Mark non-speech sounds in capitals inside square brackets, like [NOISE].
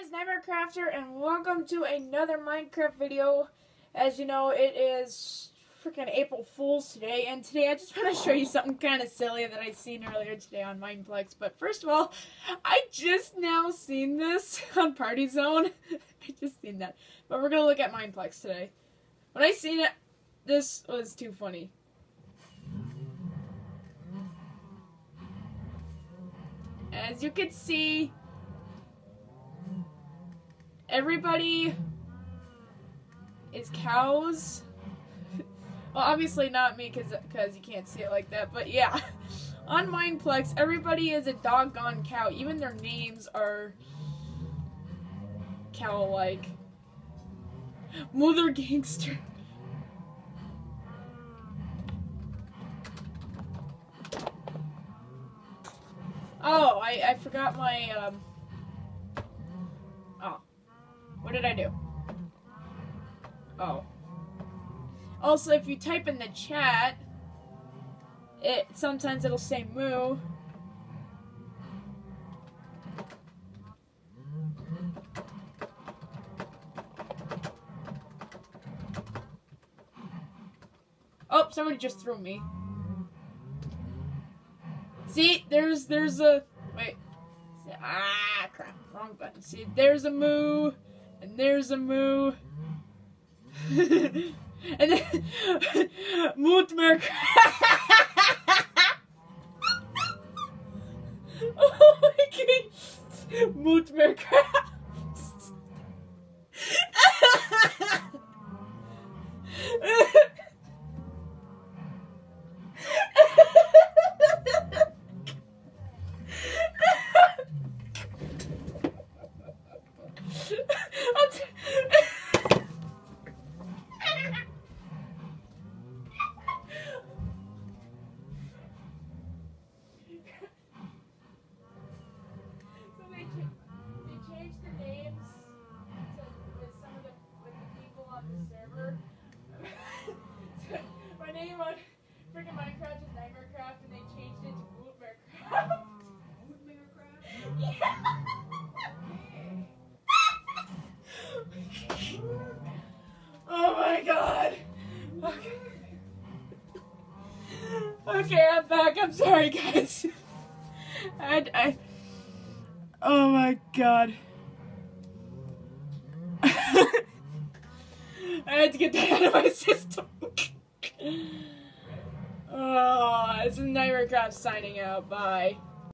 guys, Nightmare Crafter, and welcome to another Minecraft video. As you know, it is freaking April Fool's today, and today I just want to show you something kind of silly that I seen earlier today on Mineplex. But first of all, I just now seen this [LAUGHS] on Party Zone. [LAUGHS] I just seen that. But we're gonna look at Mineplex today. When I seen it, this was too funny. As you can see, everybody is cows. [LAUGHS] well, obviously not me because you can't see it like that, but yeah. [LAUGHS] On Mineplex, everybody is a doggone cow. Even their names are cow-like. Mother Gangster. Oh, I, I forgot my, um... Oh. What did I do? Oh. Also, if you type in the chat, it sometimes it'll say moo. Oh, somebody just threw me. See, there's there's a wait. Ah, crap, wrong button. See, there's a moo, and there's a moo, [LAUGHS] and then [LAUGHS] Mootmer. [LAUGHS] oh my god, Mootmer crafts. I'm t- So they, cha- they changed the names to, with some of the with the people on server. My name on freaking Minecraft is Nightmarecraft, and they changed it to Bootmarecraft. oh my god. Okay. Okay, I'm back. I'm sorry, guys. [LAUGHS] I, I, oh my god. I had to get that out of my system. [LAUGHS] Ah, oh, this is Nightmarecraft signing out. Bye.